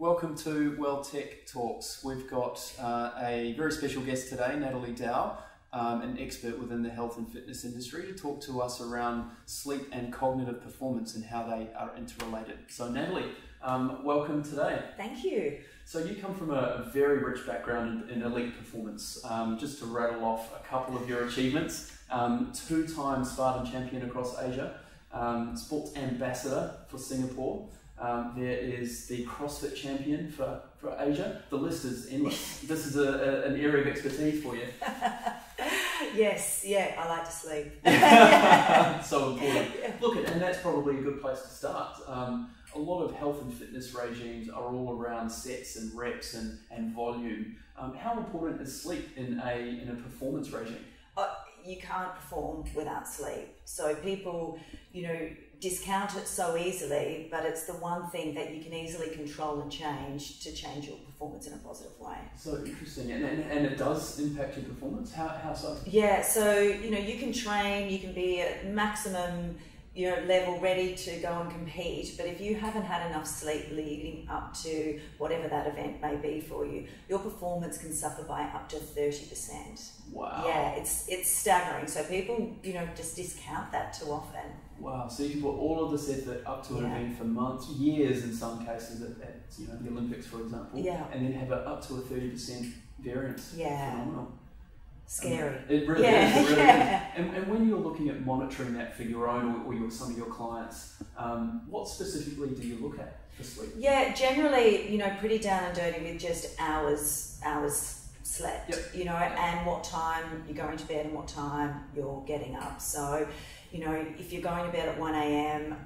Welcome to WellteQ Talks. We've got uh, a very special guest today, Natalie Dau, um, an expert within the health and fitness industry, to talk to us around sleep and cognitive performance and how they are interrelated. So, Natalie, um, welcome today. Thank you. So, you come from a, very rich background in, in elite performance. Um, just to rattle off a couple of your achievements um, two time Spartan champion across Asia, um, sports ambassador for Singapore. Um, there is the CrossFit champion for, for Asia. The list is endless. this is a, a, an area of expertise for you. yes, yeah, I like to sleep. so important. Look, and that's probably a good place to start. Um, a lot of health and fitness regimes are all around sets and reps and, and volume. Um, how important is sleep in a, in a performance regime? You can't perform without sleep. So people, you know, discount it so easily, but it's the one thing that you can easily control and change to change your performance in a positive way. So interesting, and, and, and it does impact your performance. How, how so? Yeah, so you know you can train, you can be at maximum you know level ready to go and compete but if you haven't had enough sleep leading up to whatever that event may be for you your performance can suffer by up to 30% wow. Yeah it's it's staggering. So people you know just discount that too often. Wow so you can put all of this effort up to an yeah. event for months years in some cases at, at, you know the olympics for example yeah. and then have it up to a 30% variance. Yeah. Phenomenal scary. It really yeah. is. It really yeah. is. And, and, when you're looking at monitoring that for your own or, or your, some of your clients, um, what specifically do you look at for sleep? Yeah, generally, you know, pretty down and dirty with just hours, hours slept. Yep. You know, and what time you're going to bed and what time you're getting up. So, you know, if you're going to bed at one a.m.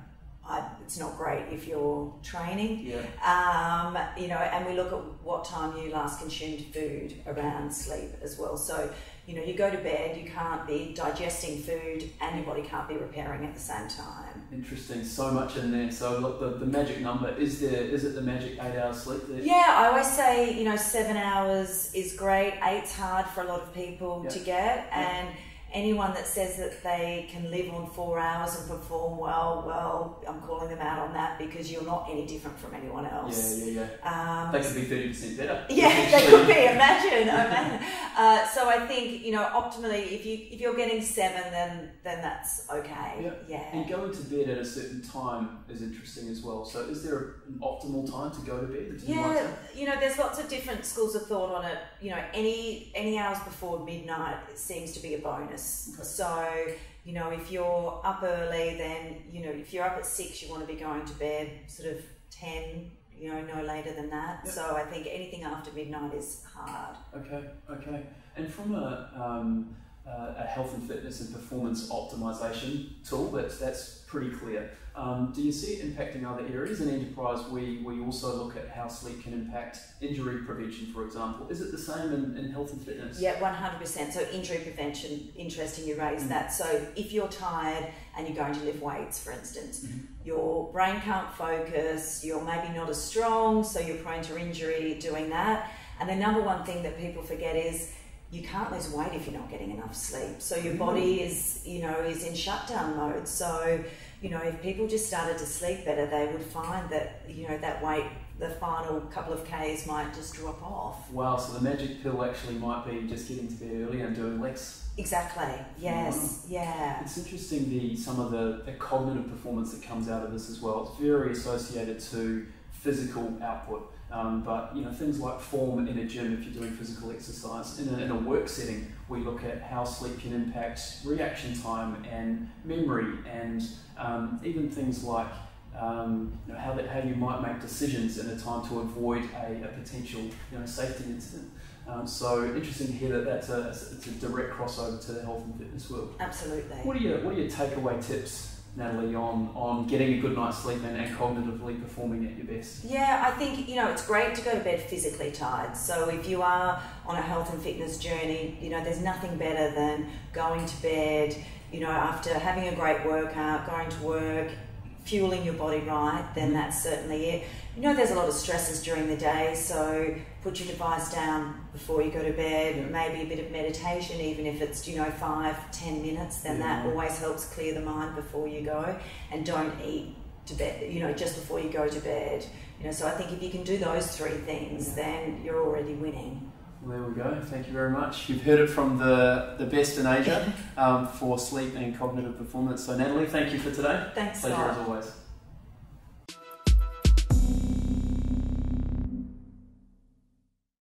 I, it's not great if you're training. Yeah. Um, you know, and we look at what time you last consumed food around sleep as well. So, you know, you go to bed, you can't be digesting food, and your body can't be repairing at the same time. Interesting, so much in there. So, look, the, the magic number is there. Is it the magic eight hours sleep? There? Yeah, I always say, you know, seven hours is great. Eight's hard for a lot of people to get, and anyone that says that they can live on four hours and perform well, well, I'm calling them out on that because you're not any different from anyone else. Yeah, yeah, yeah. Um, they could be 30% better. Yeah, they could be. Imagine, imagine. Uh, so I think you know, optimally, if you if you're getting seven, then then that's okay. Yeah. yeah. And going to bed at a certain time is interesting as well. So is there an optimal time to go to bed? Yeah, you know, there's lots of different schools of thought on it. You know, any any hours before midnight seems to be a bonus. Okay. So, you know, if you're up early, then, you know, if you're up at six, you want to be going to bed sort of 10, you know, no later than that. Yep. So I think anything after midnight is hard. Okay, okay. And from a, um, uh, a health and fitness and performance optimization tool, that's, that's pretty clear. Um, do you see it impacting other areas? In enterprise, we, we also look at how sleep can impact injury prevention, for example. Is it the same in, in health and fitness? Yeah, 100%. So, injury prevention, interesting you raise mm. that. So, if you're tired and you're going to lift weights, for instance, mm-hmm. your brain can't focus, you're maybe not as strong, so you're prone to injury doing that. And the number one thing that people forget is you can't lose weight if you're not getting enough sleep. So your mm-hmm. body is, you know, is in shutdown mode. So, you know, if people just started to sleep better, they would find that, you know, that weight, the final couple of Ks might just drop off. Wow, so the magic pill actually might be just getting to bed early and doing less. Exactly. Yes. Yeah. It's interesting the some of the, the cognitive performance that comes out of this as well. It's very associated to physical output. Um, but you know things like form in a gym if you're doing physical exercise. In a, in a work setting, we look at how sleep can impact reaction time and memory, and um, even things like um, you know, how, that, how you might make decisions in a time to avoid a, a potential you know, safety incident. Um, so interesting to hear that that's a, it's a direct crossover to the health and fitness world. Absolutely. What are your what are your takeaway tips Natalie, on, on getting a good night's sleep and, and cognitively performing at your best? Yeah, I think, you know, it's great to go to bed physically tired. So if you are on a health and fitness journey, you know, there's nothing better than going to bed, you know, after having a great workout, going to work, fueling your body right, then mm-hmm. that's certainly it. You know, there's a lot of stresses during the day, so put your device down before you go to bed. Yeah. Maybe a bit of meditation, even if it's you know five, ten minutes. Then yeah. that always helps clear the mind before you go. And don't eat to bed, you know, just before you go to bed. You know, so I think if you can do those three things, then you're already winning. Well, there we go. Thank you very much. You've heard it from the, the best in Asia um, for sleep and cognitive performance. So, Natalie, thank you for today. Thanks, Pleasure as always.